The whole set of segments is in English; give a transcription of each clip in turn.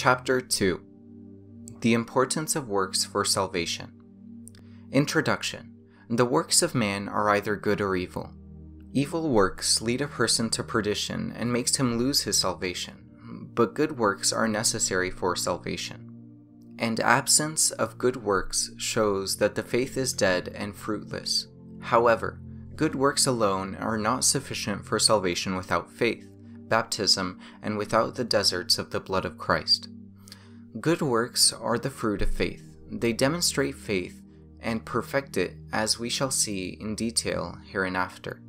Chapter 2 The Importance of Works for Salvation. Introduction The works of man are either good or evil. Evil works lead a person to perdition and makes him lose his salvation, but good works are necessary for salvation. And absence of good works shows that the faith is dead and fruitless. However, good works alone are not sufficient for salvation without faith baptism, and without the deserts of the blood of Christ. Good works are the fruit of faith. They demonstrate faith and perfect it, as we shall see in detail hereinafter.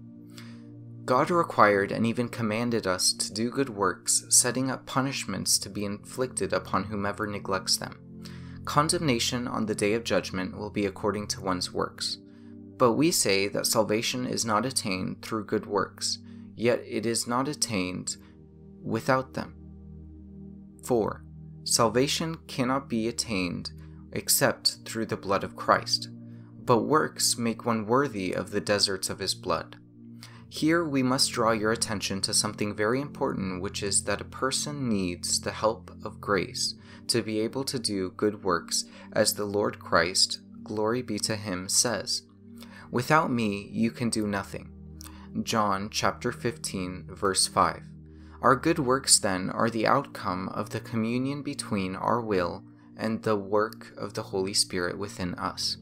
God required and even commanded us to do good works, setting up punishments to be inflicted upon whomever neglects them. Condemnation on the day of judgment will be according to one's works. But we say that salvation is not attained through good works yet it is not attained without them. 4. Salvation cannot be attained except through the blood of Christ, but works make one worthy of the deserts of his blood. Here we must draw your attention to something very important, which is that a person needs the help of grace to be able to do good works, as the Lord Christ, glory be to him, says, Without me you can do nothing. John chapter 15 verse 5. Our good works then are the outcome of the communion between our will and the work of the Holy Spirit within us.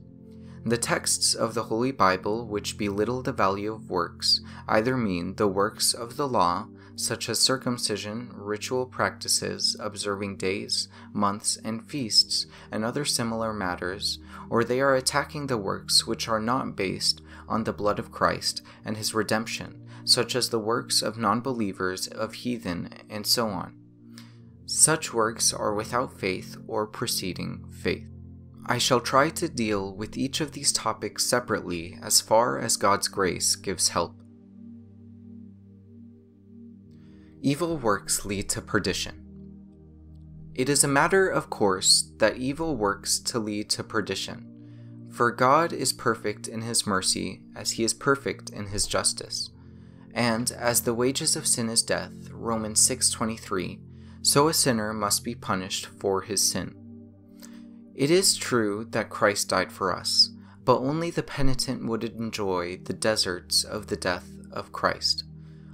The texts of the Holy Bible which belittle the value of works either mean the works of the law, such as circumcision, ritual practices, observing days, months, and feasts, and other similar matters, or they are attacking the works which are not based on the blood of Christ and his redemption, such as the works of non believers, of heathen, and so on. Such works are without faith or preceding faith. I shall try to deal with each of these topics separately as far as God's grace gives help. Evil works lead to perdition. It is a matter of course that evil works to lead to perdition for God is perfect in his mercy, as he is perfect in his justice. And as the wages of sin is death, Romans 6:23, so a sinner must be punished for his sin. It is true that Christ died for us, but only the penitent would enjoy the deserts of the death of Christ.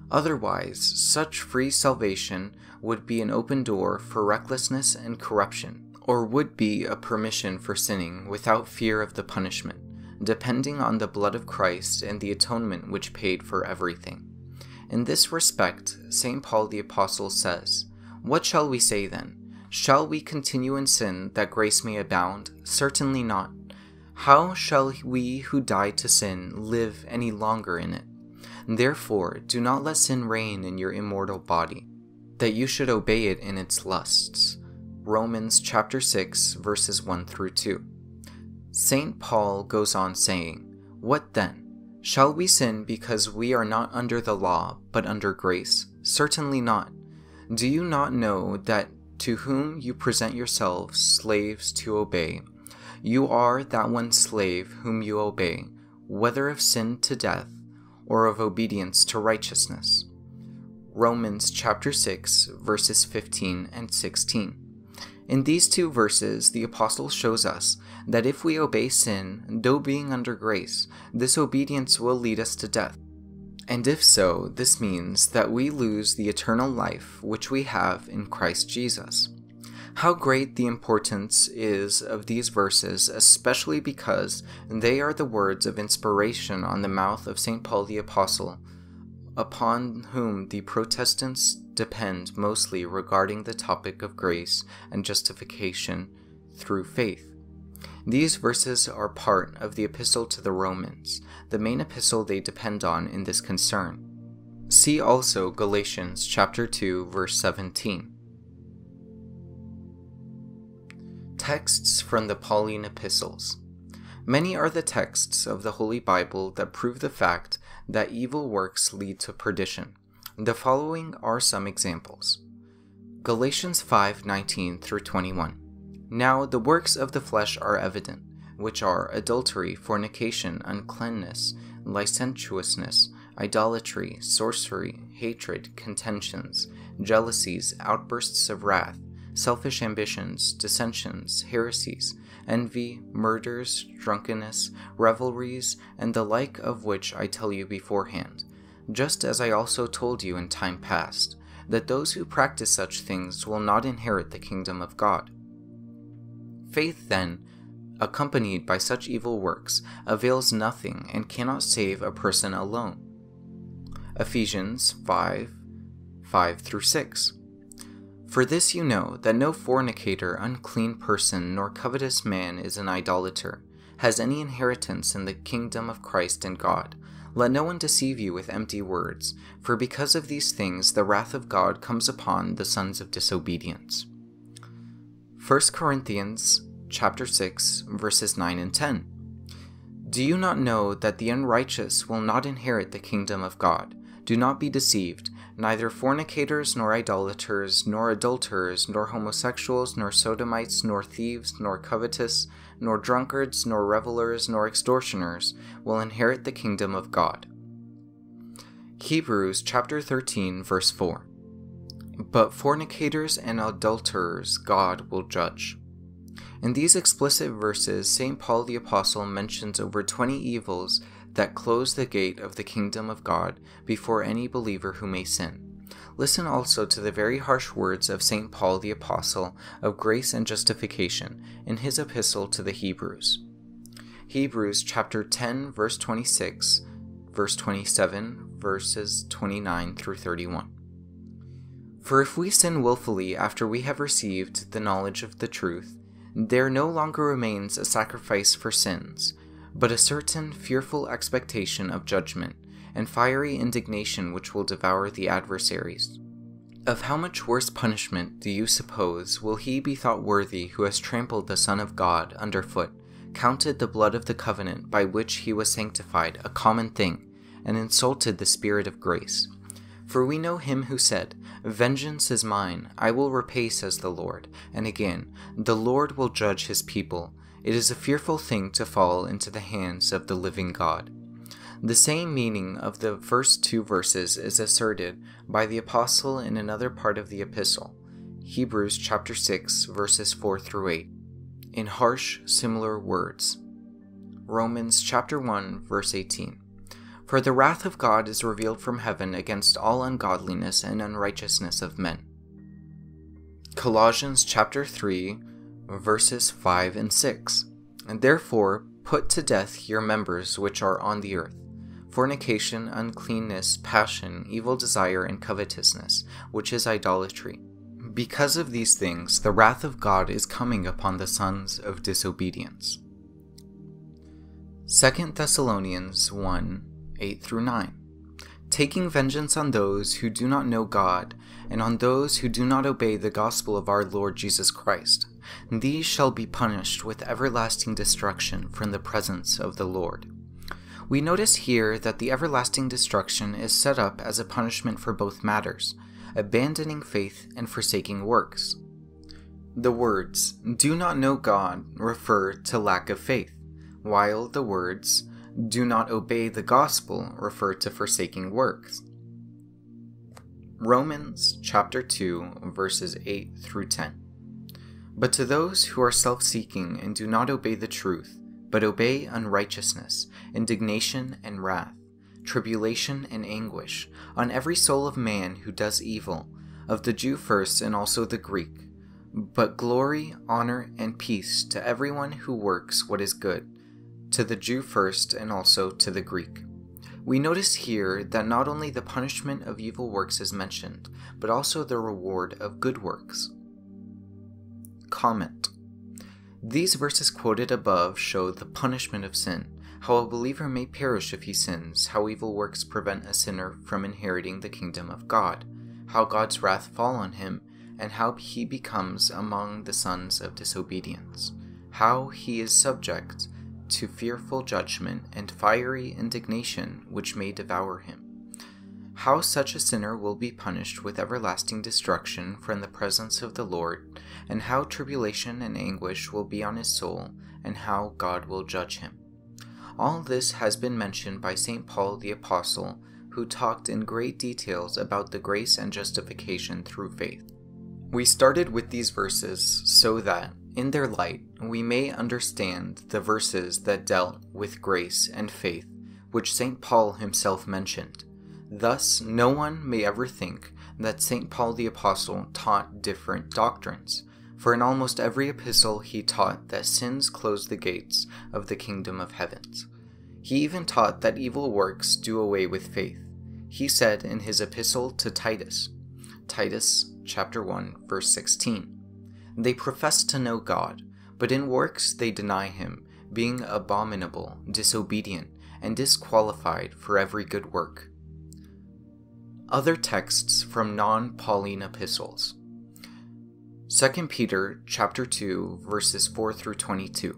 Otherwise, such free salvation would be an open door for recklessness and corruption or would be a permission for sinning without fear of the punishment, depending on the blood of Christ and the atonement which paid for everything. In this respect, St. Paul the Apostle says, What shall we say then? Shall we continue in sin that grace may abound? Certainly not. How shall we who died to sin live any longer in it? Therefore, do not let sin reign in your immortal body, that you should obey it in its lusts. Romans chapter 6 verses 1 through 2. St. Paul goes on saying, What then? Shall we sin because we are not under the law, but under grace? Certainly not. Do you not know that to whom you present yourselves slaves to obey, you are that one slave whom you obey, whether of sin to death or of obedience to righteousness? Romans chapter 6 verses 15 and 16. In these two verses, the Apostle shows us that if we obey sin, though being under grace, this obedience will lead us to death. And if so, this means that we lose the eternal life which we have in Christ Jesus. How great the importance is of these verses, especially because they are the words of inspiration on the mouth of St. Paul the Apostle, upon whom the Protestants depend mostly regarding the topic of grace and justification through faith. These verses are part of the Epistle to the Romans, the main epistle they depend on in this concern. See also Galatians chapter 2 verse 17. Texts from the Pauline epistles. Many are the texts of the Holy Bible that prove the fact that evil works lead to perdition. The following are some examples. Galatians 5:19 through 21. Now the works of the flesh are evident, which are adultery, fornication, uncleanness, licentiousness, idolatry, sorcery, hatred, contentions, jealousies, outbursts of wrath, selfish ambitions, dissensions, heresies, envy, murders, drunkenness, revelries, and the like of which I tell you beforehand, just as I also told you in time past, that those who practice such things will not inherit the kingdom of God. Faith, then, accompanied by such evil works, avails nothing and cannot save a person alone. Ephesians 5 5 through 6. For this you know that no fornicator, unclean person, nor covetous man is an idolater, has any inheritance in the kingdom of Christ and God. Let no one deceive you with empty words, for because of these things the wrath of God comes upon the sons of disobedience. 1 Corinthians chapter 6 verses 9 and 10. Do you not know that the unrighteous will not inherit the kingdom of God? Do not be deceived. Neither fornicators, nor idolaters, nor adulterers, nor homosexuals, nor sodomites, nor thieves, nor covetous, nor drunkards, nor revelers, nor extortioners will inherit the kingdom of God. Hebrews chapter 13 verse 4. But fornicators and adulterers God will judge. In these explicit verses, St. Paul the Apostle mentions over 20 evils that close the gate of the kingdom of God before any believer who may sin. Listen also to the very harsh words of St. Paul the Apostle of grace and justification in his epistle to the Hebrews. Hebrews chapter 10 verse 26, verse 27, verses 29 through 31. For if we sin wilfully after we have received the knowledge of the truth, there no longer remains a sacrifice for sins, but a certain fearful expectation of judgment and fiery indignation which will devour the adversaries. Of how much worse punishment do you suppose will he be thought worthy who has trampled the Son of God under foot, counted the blood of the covenant by which he was sanctified a common thing, and insulted the Spirit of grace? For we know him who said, Vengeance is mine, I will repay, says the Lord. And again, the Lord will judge his people. It is a fearful thing to fall into the hands of the living God. The same meaning of the first two verses is asserted by the apostle in another part of the epistle, Hebrews chapter 6 verses 4 through 8, in harsh similar words. Romans chapter 1 verse 18. For the wrath of God is revealed from heaven against all ungodliness and unrighteousness of men. Colossians chapter 3 verses 5 and 6. And therefore put to death your members which are on the earth fornication, uncleanness, passion, evil desire, and covetousness, which is idolatry. Because of these things, the wrath of God is coming upon the sons of disobedience. 2 Thessalonians 1 8 through 9. Taking vengeance on those who do not know God, and on those who do not obey the gospel of our Lord Jesus Christ. These shall be punished with everlasting destruction from the presence of the Lord. We notice here that the everlasting destruction is set up as a punishment for both matters abandoning faith and forsaking works. The words, do not know God, refer to lack of faith, while the words, do not obey the gospel refer to forsaking works. Romans chapter 2 verses 8 through 10. But to those who are self-seeking and do not obey the truth, but obey unrighteousness, indignation and wrath, tribulation and anguish on every soul of man who does evil, of the Jew first and also the Greek, but glory, honor, and peace to everyone who works what is good to the Jew first and also to the Greek. We notice here that not only the punishment of evil works is mentioned, but also the reward of good works. Comment These verses quoted above show the punishment of sin, how a believer may perish if he sins, how evil works prevent a sinner from inheriting the kingdom of God, how God's wrath fall on him, and how he becomes among the sons of disobedience, how he is subject to fearful judgment and fiery indignation which may devour him. How such a sinner will be punished with everlasting destruction from the presence of the Lord, and how tribulation and anguish will be on his soul, and how God will judge him. All this has been mentioned by St. Paul the Apostle, who talked in great details about the grace and justification through faith. We started with these verses so that, in their light, we may understand the verses that dealt with grace and faith, which St. Paul himself mentioned. Thus, no one may ever think that St. Paul the Apostle taught different doctrines, for in almost every epistle he taught that sins close the gates of the kingdom of heavens. He even taught that evil works do away with faith. He said in his epistle to Titus, Titus chapter 1 verse 16, they profess to know God, but in works they deny him, being abominable, disobedient, and disqualified for every good work. Other texts from non-Pauline epistles. 2 Peter chapter 2 verses 4 through 22.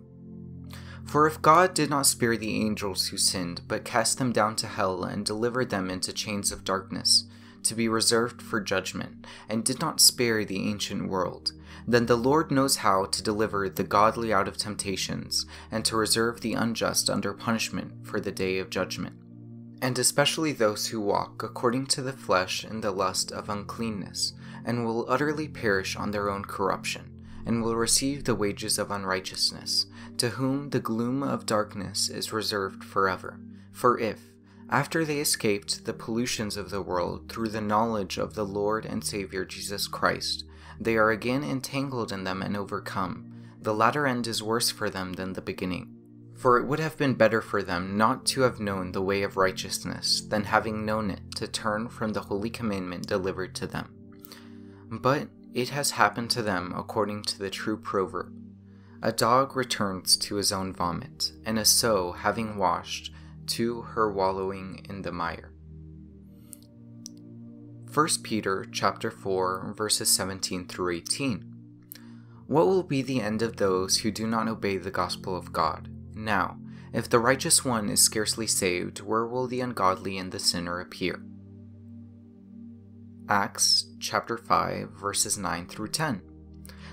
For if God did not spare the angels who sinned, but cast them down to hell and delivered them into chains of darkness, to be reserved for judgment, and did not spare the ancient world, then the Lord knows how to deliver the godly out of temptations, and to reserve the unjust under punishment for the day of judgment, and especially those who walk according to the flesh in the lust of uncleanness, and will utterly perish on their own corruption and will receive the wages of unrighteousness, to whom the gloom of darkness is reserved forever. For if, after they escaped the pollutions of the world through the knowledge of the Lord and Saviour Jesus Christ, they are again entangled in them and overcome, the latter end is worse for them than the beginning. For it would have been better for them not to have known the way of righteousness than having known it to turn from the holy commandment delivered to them. But it has happened to them according to the true proverb A dog returns to his own vomit, and a sow, having washed, to her wallowing in the mire. 1 Peter chapter 4 verses 17 through 18. What will be the end of those who do not obey the gospel of God? Now, if the righteous one is scarcely saved, where will the ungodly and the sinner appear? Acts chapter 5 verses 9 through 10.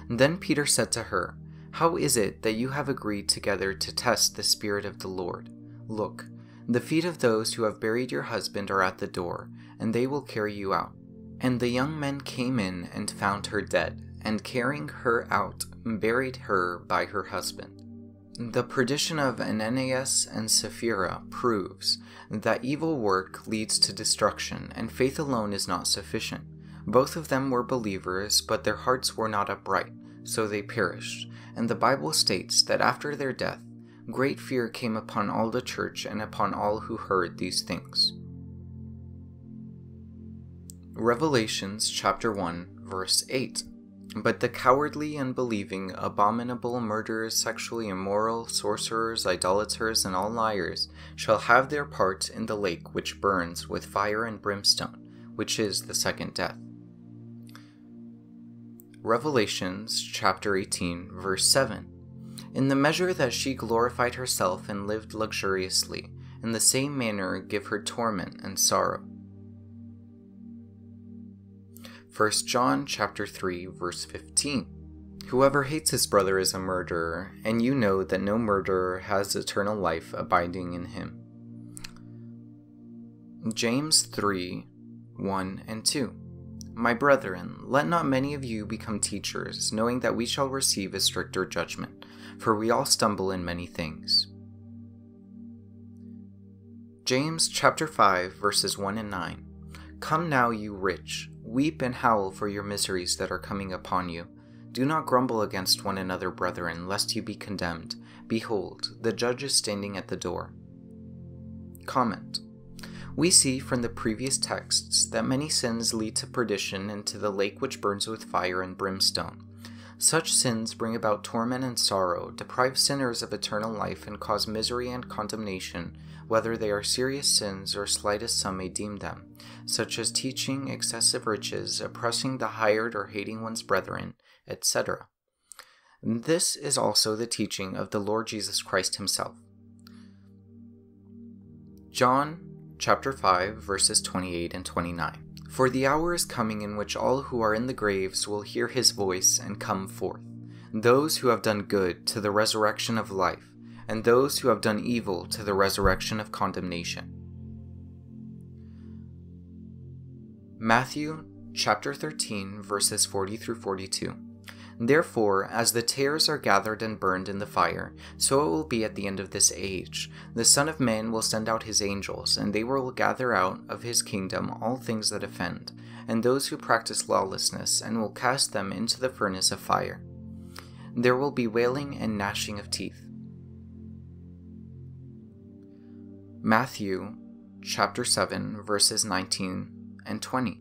Then Peter said to her, How is it that you have agreed together to test the Spirit of the Lord? Look, the feet of those who have buried your husband are at the door, and they will carry you out. And the young men came in and found her dead, and carrying her out, buried her by her husband. The perdition of Ananias and Sapphira proves that evil work leads to destruction, and faith alone is not sufficient. Both of them were believers, but their hearts were not upright, so they perished. And the Bible states that after their death, great fear came upon all the church and upon all who heard these things. Revelations chapter 1, verse 8. But the cowardly, unbelieving, abominable, murderers, sexually immoral, sorcerers, idolaters, and all liars shall have their part in the lake which burns with fire and brimstone, which is the second death. Revelations chapter 18, verse 7. In the measure that she glorified herself and lived luxuriously, in the same manner give her torment and sorrow 1 John chapter 3 verse 15. Whoever hates his brother is a murderer, and you know that no murderer has eternal life abiding in him. James 3 1 and 2. My brethren, let not many of you become teachers, knowing that we shall receive a stricter judgment, for we all stumble in many things. James chapter 5 verses 1 and 9. Come now, you rich Weep and howl for your miseries that are coming upon you. Do not grumble against one another, brethren, lest you be condemned. Behold, the judge is standing at the door. Comment. We see from the previous texts that many sins lead to perdition and to the lake which burns with fire and brimstone. Such sins bring about torment and sorrow, deprive sinners of eternal life, and cause misery and condemnation, whether they are serious sins or slight as some may deem them such as teaching excessive riches, oppressing the hired, or hating one's brethren, etc. This is also the teaching of the Lord Jesus Christ himself. John chapter 5 verses 28 and 29. For the hour is coming in which all who are in the graves will hear his voice and come forth, those who have done good to the resurrection of life, and those who have done evil to the resurrection of condemnation. Matthew chapter 13, verses 40 through 42. Therefore, as the tares are gathered and burned in the fire, so it will be at the end of this age. The Son of Man will send out his angels, and they will gather out of his kingdom all things that offend, and those who practice lawlessness, and will cast them into the furnace of fire. There will be wailing and gnashing of teeth. Matthew chapter 7 verses 19 and 20.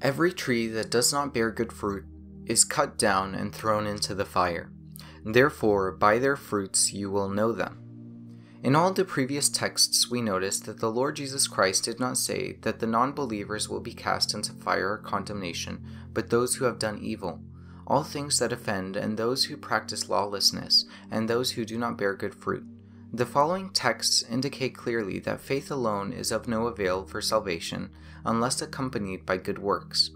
Every tree that does not bear good fruit is cut down and thrown into the fire. Therefore, by their fruits you will know them. In all the previous texts, we notice that the Lord Jesus Christ did not say that the non believers will be cast into fire or condemnation, but those who have done evil, all things that offend, and those who practice lawlessness, and those who do not bear good fruit. The following texts indicate clearly that faith alone is of no avail for salvation unless accompanied by good works.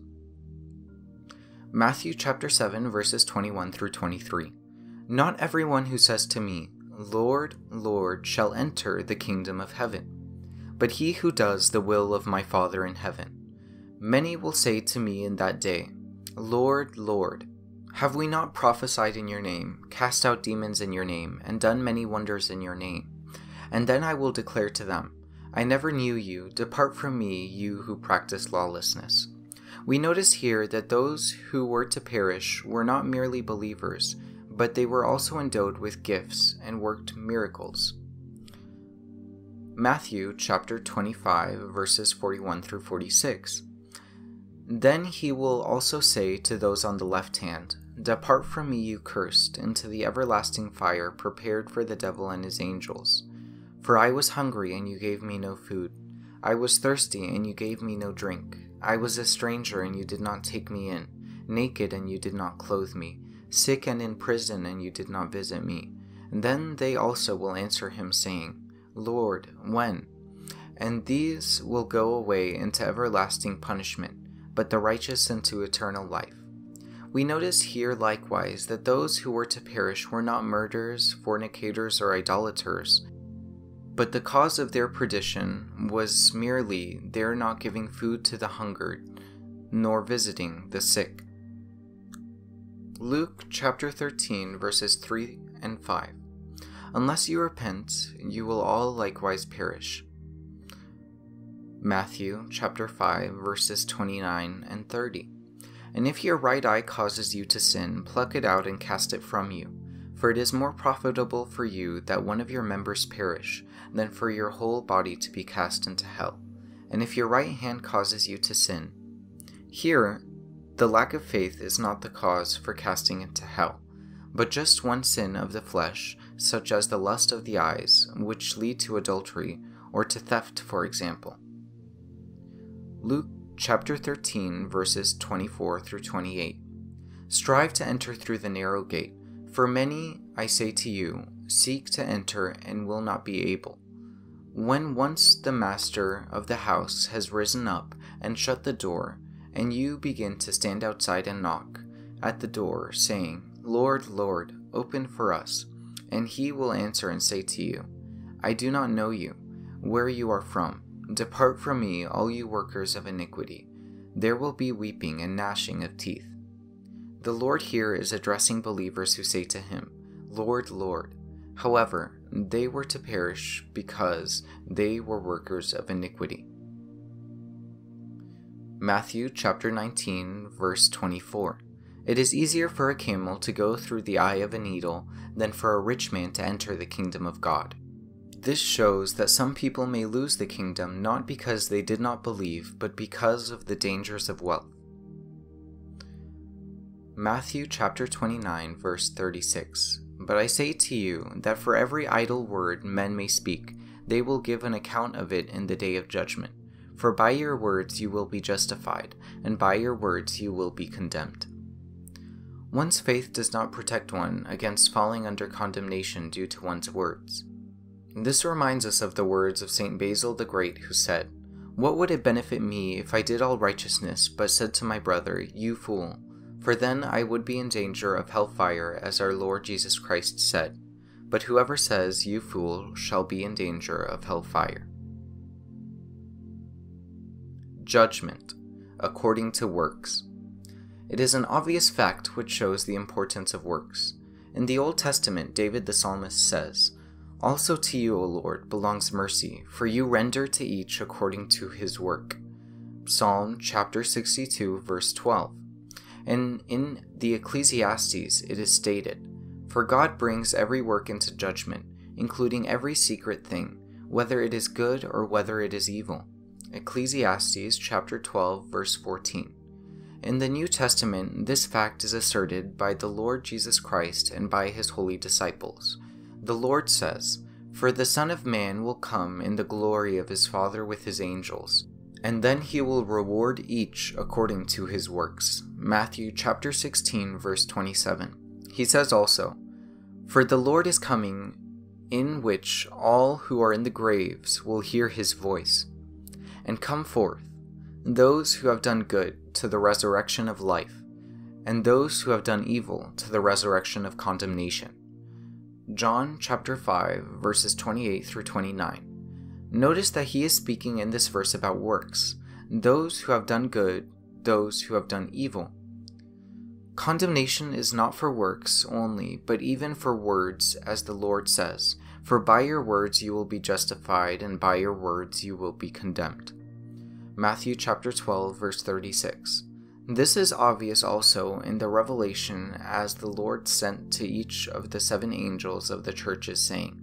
Matthew chapter 7 verses 21 through 23. Not everyone who says to me, Lord, Lord, shall enter the kingdom of heaven, but he who does the will of my Father in heaven. Many will say to me in that day, Lord, Lord, have we not prophesied in your name, cast out demons in your name, and done many wonders in your name? And then I will declare to them, I never knew you, depart from me, you who practice lawlessness. We notice here that those who were to perish were not merely believers, but they were also endowed with gifts and worked miracles. Matthew chapter 25 verses 41 through 46. Then he will also say to those on the left hand, Depart from me, you cursed, into the everlasting fire prepared for the devil and his angels. For I was hungry, and you gave me no food. I was thirsty, and you gave me no drink. I was a stranger, and you did not take me in, naked, and you did not clothe me, sick and in prison, and you did not visit me. Then they also will answer him, saying, Lord, when? And these will go away into everlasting punishment, but the righteous into eternal life. We notice here likewise that those who were to perish were not murderers, fornicators, or idolaters, but the cause of their perdition was merely their not giving food to the hungered, nor visiting the sick. Luke chapter 13, verses 3 and 5. Unless you repent, you will all likewise perish. Matthew chapter 5, verses 29 and 30. And if your right eye causes you to sin, pluck it out and cast it from you. For it is more profitable for you that one of your members perish, than for your whole body to be cast into hell. And if your right hand causes you to sin, here, the lack of faith is not the cause for casting into hell, but just one sin of the flesh, such as the lust of the eyes, which lead to adultery, or to theft, for example. Luke chapter 13, verses 24 through 28. Strive to enter through the narrow gate, for many, I say to you, seek to enter and will not be able. When once the master of the house has risen up and shut the door, and you begin to stand outside and knock at the door, saying, Lord, Lord, open for us, and he will answer and say to you, I do not know you, where you are from. Depart from me, all you workers of iniquity. There will be weeping and gnashing of teeth. The Lord here is addressing believers who say to him, Lord, Lord. However, they were to perish because they were workers of iniquity. Matthew chapter 19, verse 24. It is easier for a camel to go through the eye of a needle than for a rich man to enter the kingdom of God. This shows that some people may lose the kingdom not because they did not believe, but because of the dangers of wealth. Matthew chapter 29, verse 36. But I say to you that for every idle word men may speak, they will give an account of it in the day of judgment. For by your words you will be justified, and by your words you will be condemned. One's faith does not protect one against falling under condemnation due to one's words. This reminds us of the words of St. Basil the Great, who said, What would it benefit me if I did all righteousness, but said to my brother, You fool? For then I would be in danger of hellfire, as our Lord Jesus Christ said. But whoever says, You fool, shall be in danger of hellfire. Judgment. according to works. It is an obvious fact which shows the importance of works. In the Old Testament, David the psalmist says, Also to you, O Lord, belongs mercy, for you render to each according to his work. Psalm chapter 62, verse 12. And in the Ecclesiastes it is stated, For God brings every work into judgment, including every secret thing, whether it is good or whether it is evil. Ecclesiastes chapter 12, verse 14. In the New Testament, this fact is asserted by the Lord Jesus Christ and by his holy disciples. The Lord says, For the Son of Man will come in the glory of his Father with his angels, and then he will reward each according to his works. Matthew chapter 16, verse 27. He says also, For the Lord is coming, in which all who are in the graves will hear his voice, and come forth those who have done good to the resurrection of life, and those who have done evil to the resurrection of condemnation. John chapter 5 verses 28 through 29. Notice that he is speaking in this verse about works, those who have done good, those who have done evil. Condemnation is not for works only, but even for words, as the Lord says, For by your words you will be justified, and by your words you will be condemned. Matthew chapter 12 verse 36. This is obvious also in the revelation as the Lord sent to each of the seven angels of the churches saying,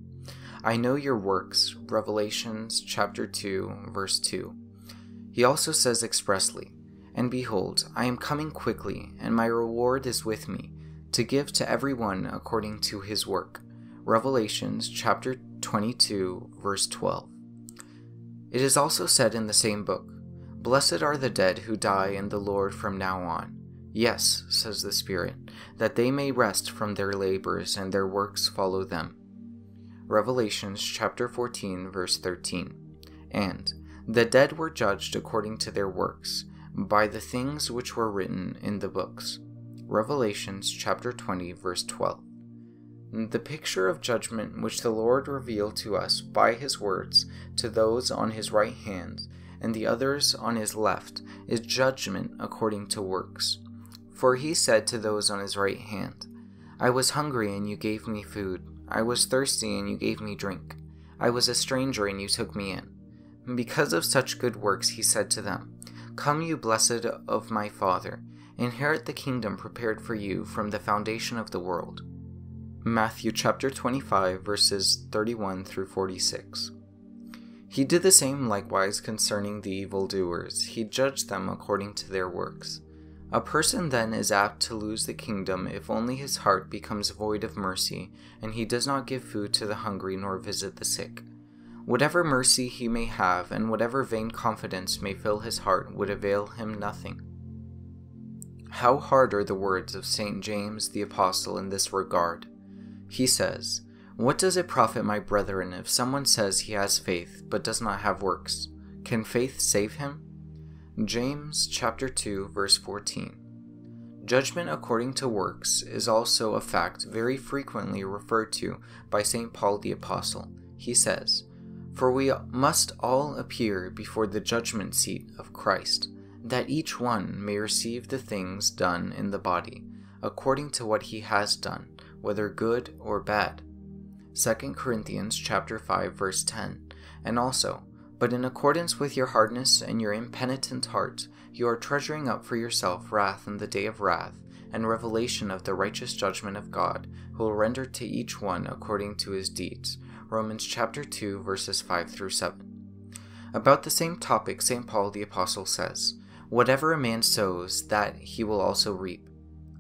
I know your works, Revelations chapter 2 verse 2. He also says expressly, And behold, I am coming quickly, and my reward is with me, to give to every one according to his work. Revelations chapter 22 verse 12. It is also said in the same book, Blessed are the dead who die in the Lord from now on. Yes, says the Spirit, that they may rest from their labors and their works follow them. Revelations chapter 14 verse 13. And the dead were judged according to their works, by the things which were written in the books. Revelations chapter 20 verse 12. The picture of judgment which the Lord revealed to us by his words to those on his right hand and the others on his left, is judgment according to works. For he said to those on his right hand, I was hungry, and you gave me food. I was thirsty, and you gave me drink. I was a stranger, and you took me in. Because of such good works, he said to them, Come, you blessed of my Father, inherit the kingdom prepared for you from the foundation of the world. Matthew chapter 25, verses 31 through 46. He did the same likewise concerning the evildoers. He judged them according to their works. A person then is apt to lose the kingdom if only his heart becomes void of mercy, and he does not give food to the hungry nor visit the sick. Whatever mercy he may have, and whatever vain confidence may fill his heart, would avail him nothing. How hard are the words of St. James the Apostle in this regard! He says, what does it profit my brethren if someone says he has faith but does not have works? Can faith save him? James chapter 2 verse 14. Judgment according to works is also a fact very frequently referred to by St. Paul the Apostle. He says, For we must all appear before the judgment seat of Christ, that each one may receive the things done in the body, according to what he has done, whether good or bad. 2 Corinthians chapter 5 verse 10, and also, but in accordance with your hardness and your impenitent heart, you are treasuring up for yourself wrath in the day of wrath, and revelation of the righteous judgment of God, who will render to each one according to his deeds. Romans chapter 2 verses 5 through 7. About the same topic, St. Paul the Apostle says, Whatever a man sows, that he will also reap.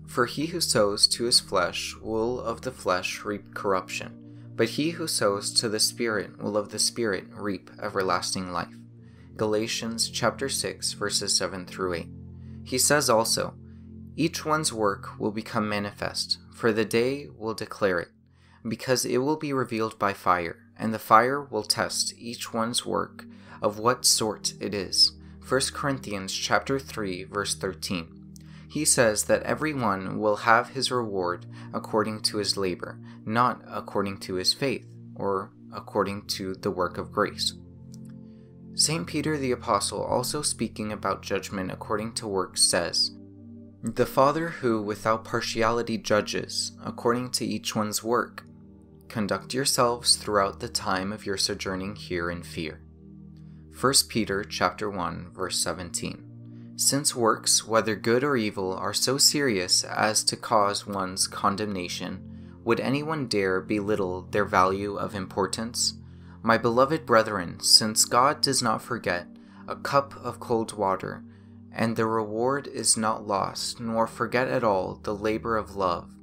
For he who sows to his flesh will of the flesh reap corruption but he who sows to the Spirit will of the Spirit reap everlasting life. Galatians chapter 6 verses 7 through 8. He says also, Each one's work will become manifest, for the day will declare it, because it will be revealed by fire, and the fire will test each one's work of what sort it is. 1 Corinthians chapter 3 verse 13 he says that everyone will have his reward according to his labor, not according to his faith or according to the work of grace. St. Peter the Apostle, also speaking about judgment according to works, says, The Father who without partiality judges, according to each one's work, conduct yourselves throughout the time of your sojourning here in fear. 1 Peter chapter 1 verse 17. Since works, whether good or evil, are so serious as to cause one's condemnation, would anyone dare belittle their value of importance? My beloved brethren, since God does not forget a cup of cold water, and the reward is not lost, nor forget at all the labor of love,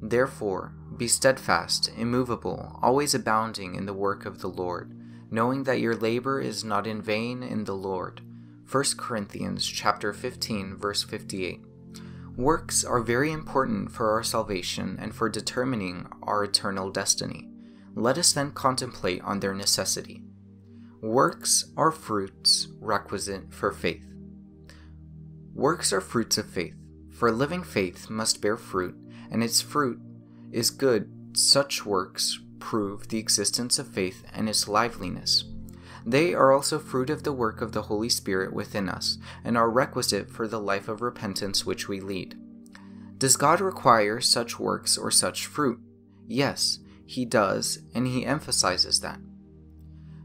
therefore be steadfast, immovable, always abounding in the work of the Lord, knowing that your labor is not in vain in the Lord. 1 Corinthians chapter 15 verse 58. Works are very important for our salvation and for determining our eternal destiny. Let us then contemplate on their necessity. Works are fruits requisite for faith. Works are fruits of faith, for living faith must bear fruit, and its fruit is good. Such works prove the existence of faith and its liveliness. They are also fruit of the work of the Holy Spirit within us, and are requisite for the life of repentance which we lead. Does God require such works or such fruit? Yes, he does, and he emphasizes that.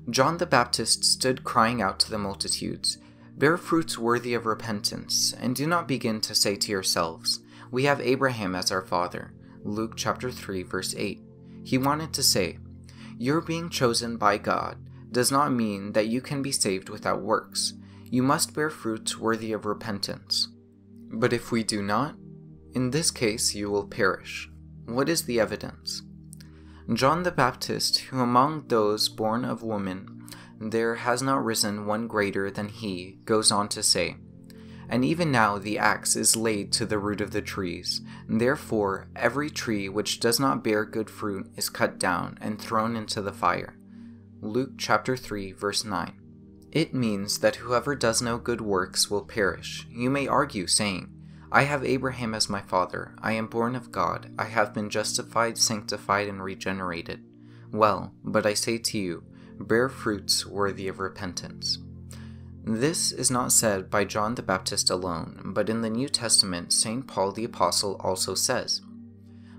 John the Baptist stood crying out to the multitudes, Bear fruits worthy of repentance, and do not begin to say to yourselves, We have Abraham as our father. Luke chapter 3 verse 8. He wanted to say, You're being chosen by God does not mean that you can be saved without works. You must bear fruits worthy of repentance. But if we do not, in this case you will perish. What is the evidence? John the Baptist, who among those born of woman there has not risen one greater than he, goes on to say, And even now the axe is laid to the root of the trees. Therefore, every tree which does not bear good fruit is cut down and thrown into the fire. Luke chapter 3 verse 9. It means that whoever does no good works will perish. You may argue saying, I have Abraham as my father, I am born of God, I have been justified, sanctified, and regenerated. Well, but I say to you, bear fruits worthy of repentance. This is not said by John the Baptist alone, but in the New Testament, St. Paul the Apostle also says,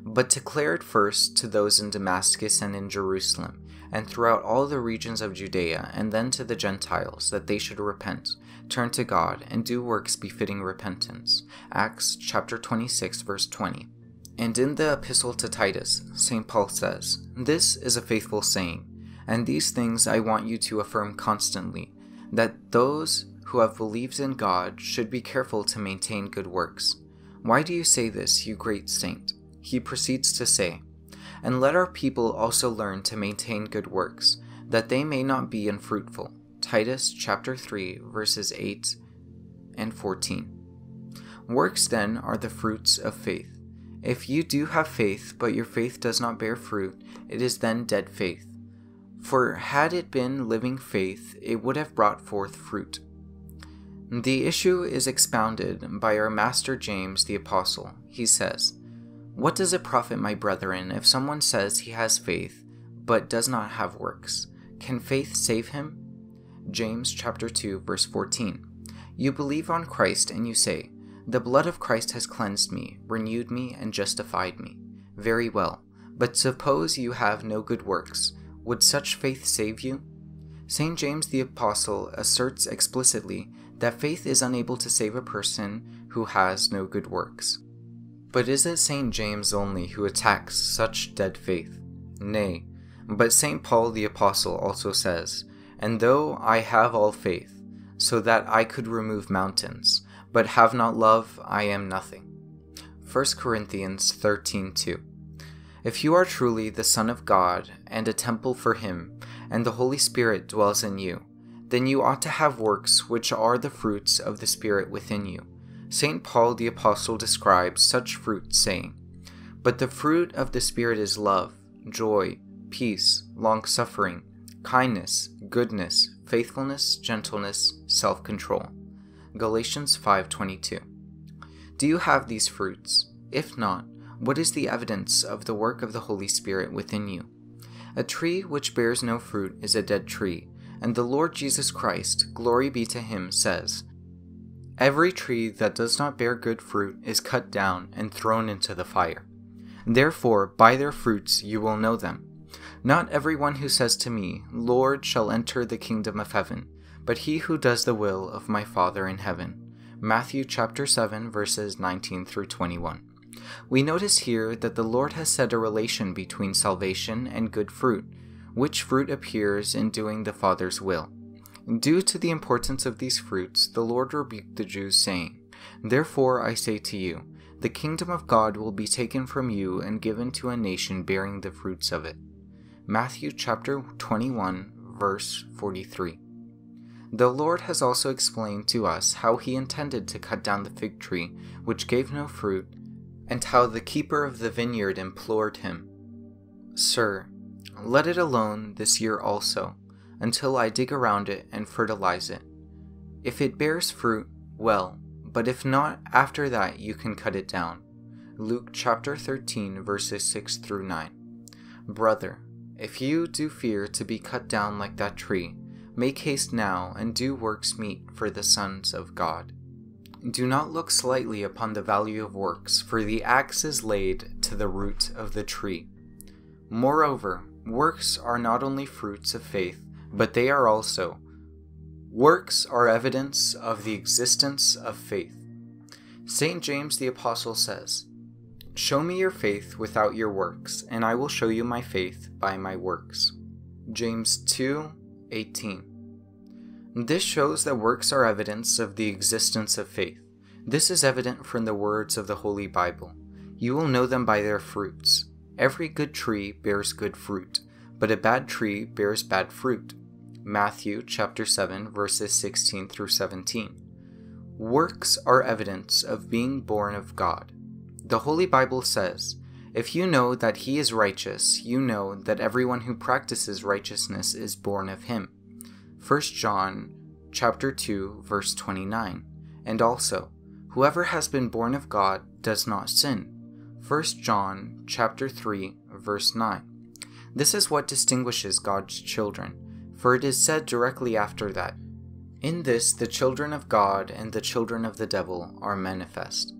But declare it first to those in Damascus and in Jerusalem and throughout all the regions of Judea, and then to the Gentiles, that they should repent, turn to God, and do works befitting repentance. Acts chapter 26, verse 20. And in the epistle to Titus, St. Paul says, This is a faithful saying, and these things I want you to affirm constantly, that those who have believed in God should be careful to maintain good works. Why do you say this, you great saint? He proceeds to say, and let our people also learn to maintain good works, that they may not be unfruitful. Titus chapter 3 verses 8 and 14. Works then are the fruits of faith. If you do have faith, but your faith does not bear fruit, it is then dead faith. For had it been living faith, it would have brought forth fruit. The issue is expounded by our Master James the Apostle. He says, what does it profit, my brethren, if someone says he has faith, but does not have works? Can faith save him? James chapter 2 verse 14. You believe on Christ and you say, The blood of Christ has cleansed me, renewed me, and justified me. Very well. But suppose you have no good works, would such faith save you? St. James the Apostle asserts explicitly that faith is unable to save a person who has no good works. But is it St. James only who attacks such dead faith? Nay, but St. Paul the Apostle also says, And though I have all faith, so that I could remove mountains, but have not love, I am nothing. 1 Corinthians 13:2. If you are truly the Son of God and a temple for Him, and the Holy Spirit dwells in you, then you ought to have works which are the fruits of the Spirit within you St. Paul the Apostle describes such fruit, saying, But the fruit of the Spirit is love, joy, peace, long suffering, kindness, goodness, faithfulness, gentleness, self control. Galatians 5:22. Do you have these fruits? If not, what is the evidence of the work of the Holy Spirit within you? A tree which bears no fruit is a dead tree, And the Lord Jesus Christ, glory be to him, says, Every tree that does not bear good fruit is cut down and thrown into the fire. Therefore, by their fruits you will know them. Not everyone who says to me, Lord, shall enter the kingdom of heaven, but he who does the will of my Father in heaven. Matthew chapter 7 verses 19 through 21. We notice here that the Lord has set a relation between salvation and good fruit, which fruit appears in doing the Father's will. Due to the importance of these fruits, the Lord rebuked the Jews, saying, Therefore I say to you, the kingdom of God will be taken from you and given to a nation bearing the fruits of it. Matthew chapter 21, verse 43. The Lord has also explained to us how he intended to cut down the fig tree, which gave no fruit, and how the keeper of the vineyard implored him, Sir, let it alone this year also, until I dig around it and fertilize it. If it bears fruit, well, but if not, after that you can cut it down. Luke chapter 13, verses 6 through 9. Brother, if you do fear to be cut down like that tree, make haste now and do works meet for the sons of God. Do not look slightly upon the value of works, for the axe is laid to the root of the tree. Moreover, works are not only fruits of faith, but they are also. Works are evidence of the existence of faith. St. James the Apostle says, Show me your faith without your works, and I will show you my faith by my works. James 2:18. This shows that works are evidence of the existence of faith. This is evident from the words of the Holy Bible. You will know them by their fruits. Every good tree bears good fruit, but a bad tree bears bad fruit. Matthew chapter 7 verses 16 through 17. Works are evidence of being born of God. The Holy Bible says, If you know that he is righteous, you know that everyone who practices righteousness is born of him. 1 John chapter 2 verse 29. And also, whoever has been born of God does not sin. 1 John chapter 3 verse 9. This is what distinguishes God's children, for it is said directly after that, In this the children of God and the children of the devil are manifest.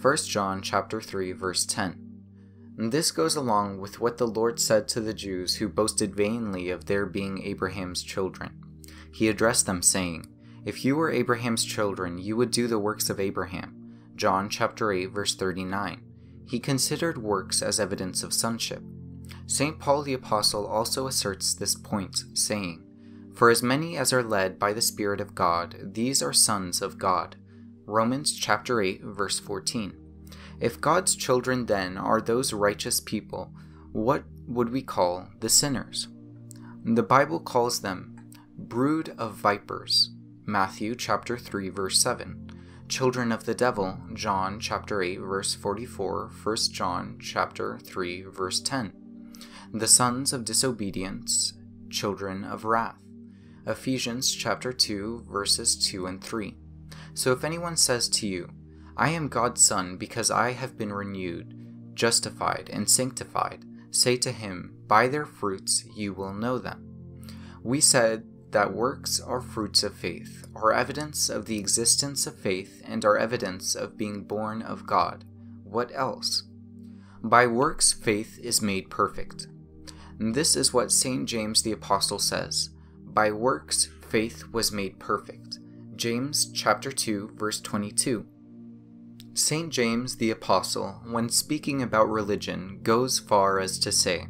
1 John chapter 3 verse 10. And this goes along with what the Lord said to the Jews who boasted vainly of their being Abraham's children. He addressed them saying, If you were Abraham's children, you would do the works of Abraham. John chapter 8 verse 39. He considered works as evidence of sonship. St. Paul the Apostle also asserts this point, saying, For as many as are led by the Spirit of God, these are sons of God. Romans chapter 8 verse 14. If God's children then are those righteous people, what would we call the sinners? The Bible calls them brood of vipers. Matthew chapter 3 verse 7. Children of the devil, John chapter 8 verse 44, 1 John chapter 3 verse 10. The sons of disobedience, children of wrath. Ephesians chapter 2 verses 2 and 3. So if anyone says to you, I am God's son because I have been renewed, justified, and sanctified, say to him, By their fruits you will know them. We said that works are fruits of faith, are evidence of the existence of faith, and are evidence of being born of God. What else? By works, faith is made perfect. This is what St. James the Apostle says By works, faith was made perfect. James chapter 2 verse 22. St. James the Apostle, when speaking about religion, goes far as to say,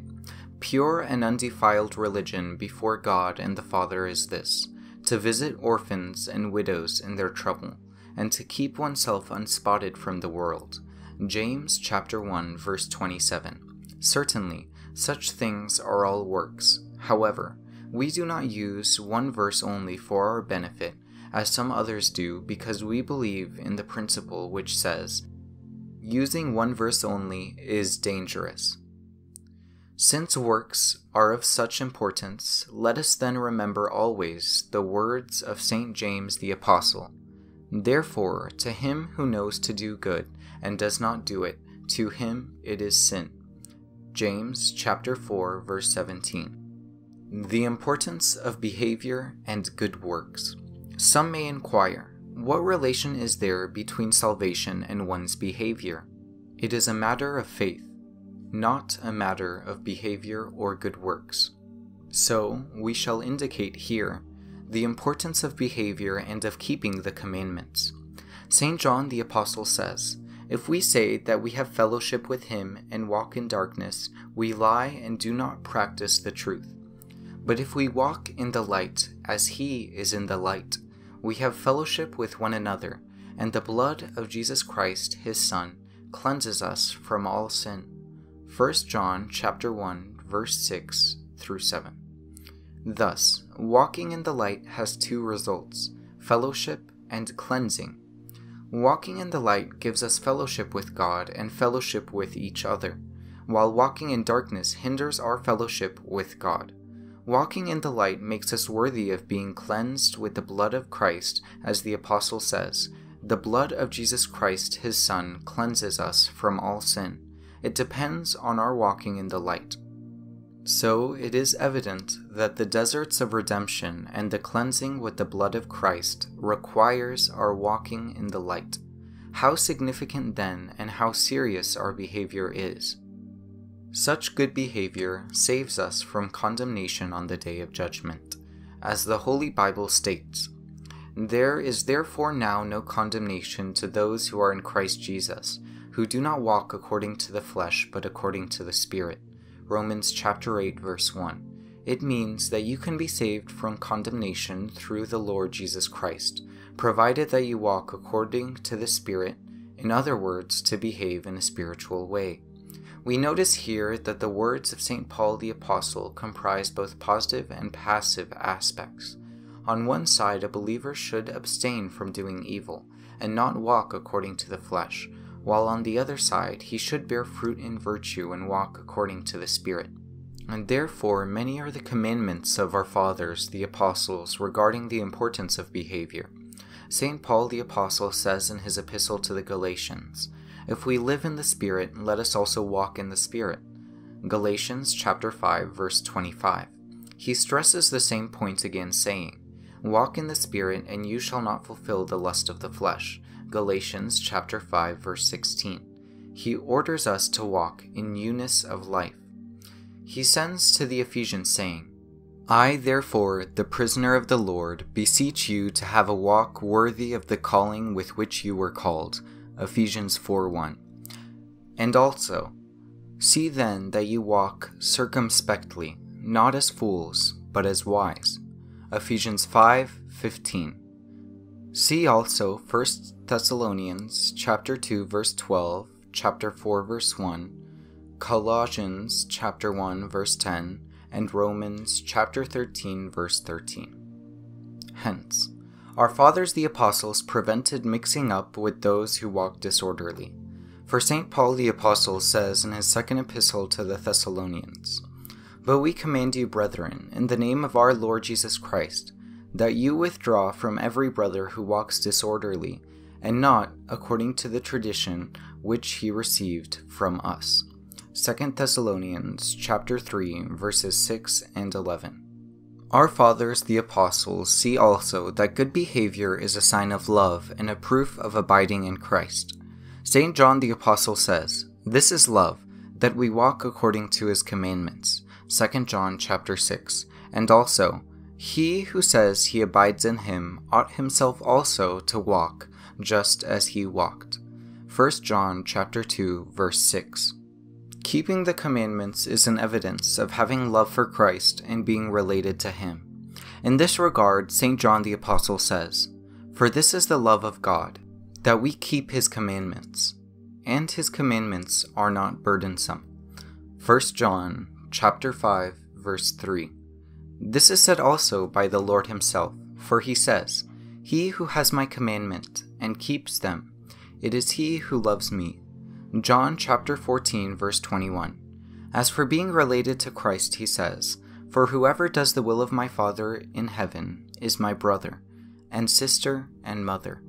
Pure and undefiled religion before God and the Father is this to visit orphans and widows in their trouble, and to keep oneself unspotted from the world. James chapter 1 verse 27. Certainly, such things are all works. However, we do not use one verse only for our benefit, as some others do because we believe in the principle which says, using one verse only is dangerous. Since works are of such importance, let us then remember always the words of St. James the Apostle. Therefore, to him who knows to do good and does not do it, to him it is sin. James chapter 4 verse 17. The importance of behavior and good works. Some may inquire, what relation is there between salvation and one's behavior? It is a matter of faith, not a matter of behavior or good works. So, we shall indicate here the importance of behavior and of keeping the commandments. St. John the Apostle says, If we say that we have fellowship with him and walk in darkness, we lie and do not practice the truth. But if we walk in the light, as he is in the light, we have fellowship with one another, and the blood of Jesus Christ, his Son, cleanses us from all sin. 1 John chapter 1 verse 6 through 7. Thus, walking in the light has two results: fellowship and cleansing. Walking in the light gives us fellowship with God and fellowship with each other, while walking in darkness hinders our fellowship with God. Walking in the light makes us worthy of being cleansed with the blood of Christ, as the Apostle says, The blood of Jesus Christ, his Son, cleanses us from all sin. It depends on our walking in the light. So it is evident that the deserts of redemption and the cleansing with the blood of Christ requires our walking in the light. How significant then and how serious our behavior is. Such good behavior saves us from condemnation on the day of judgment, as the Holy Bible states. There is therefore now no condemnation to those who are in Christ Jesus, who do not walk according to the flesh but according to the Spirit. Romans chapter 8 verse 1. It means that you can be saved from condemnation through the Lord Jesus Christ, provided that you walk according to the Spirit, in other words, to behave in a spiritual way. We notice here that the words of St. Paul the Apostle comprise both positive and passive aspects. On one side, a believer should abstain from doing evil, and not walk according to the flesh, while on the other side, he should bear fruit in virtue and walk according to the Spirit. And therefore, many are the commandments of our fathers, the apostles, regarding the importance of behavior. St. Paul the Apostle says in his epistle to the Galatians, if we live in the Spirit, let us also walk in the Spirit. Galatians chapter 5 verse 25. He stresses the same point again saying, Walk in the Spirit and you shall not fulfill the lust of the flesh. Galatians chapter 5 verse 16. He orders us to walk in newness of life. He sends to the Ephesians saying, I, therefore, the prisoner of the Lord, beseech you to have a walk worthy of the calling with which you were called Ephesians 4:1. And also, see then that you walk circumspectly, not as fools, but as wise. Ephesians 5 15. See also 1 Thessalonians chapter 2 verse 12, chapter 4 verse 1, Colossians chapter 1 verse 10, and Romans chapter 13 verse 13. Hence, our fathers the apostles prevented mixing up with those who walked disorderly. For St. Paul the apostle says in his second epistle to the Thessalonians, But we command you, brethren, in the name of our Lord Jesus Christ, that you withdraw from every brother who walks disorderly, and not according to the tradition which he received from us. 2 Thessalonians chapter 3 verses 6 and 11. Our fathers, the apostles, see also that good behavior is a sign of love and a proof of abiding in Christ. St. John the Apostle says, This is love, that we walk according to his commandments. 2 John chapter 6. And also, he who says he abides in him ought himself also to walk just as he walked. 1 John chapter 2 verse 6. Keeping the commandments is an evidence of having love for Christ and being related to Him. In this regard, St. John the Apostle says, For this is the love of God, that we keep His commandments, and His commandments are not burdensome. 1 John chapter 5 verse 3. This is said also by the Lord himself, for he says, He who has my commandment and keeps them, it is he who loves me. John chapter 14 verse 21. As for being related to Christ, he says, For whoever does the will of my Father in heaven is my brother, and sister, and mother.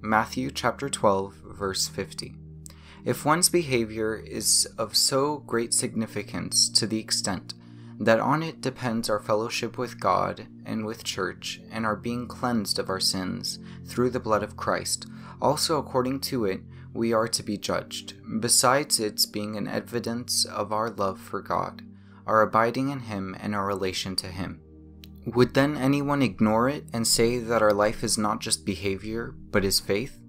Matthew chapter 12 verse 50. If one's behavior is of so great significance to the extent that on it depends our fellowship with God and with church, and our being cleansed of our sins through the blood of Christ. Also, according to it, we are to be judged, besides its being an evidence of our love for God, our abiding in Him, and our relation to Him. Would then anyone ignore it and say that our life is not just behavior, but is faith?